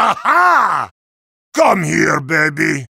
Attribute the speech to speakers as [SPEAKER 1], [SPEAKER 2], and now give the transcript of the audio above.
[SPEAKER 1] Ha! Come here, baby.